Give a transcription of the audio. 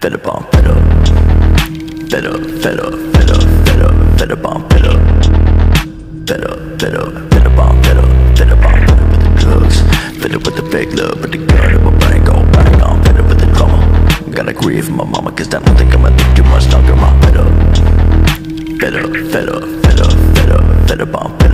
Fed up, I'm fed up. Fed up, fed up, fed up, fed up, fed up, I'm fed up. Fed up, fed up, fed up, I'm fed up. Fed up, I'm fed up with the drugs. Fed up with the fake love, with the gun in my brain go bang. I'm fed up with the drama. Gotta grieve for my mama, cause I don't think I'ma think too much longer. I'm fed up. Fed up, fed up, fed up, fed up, fed up, I'm fed up.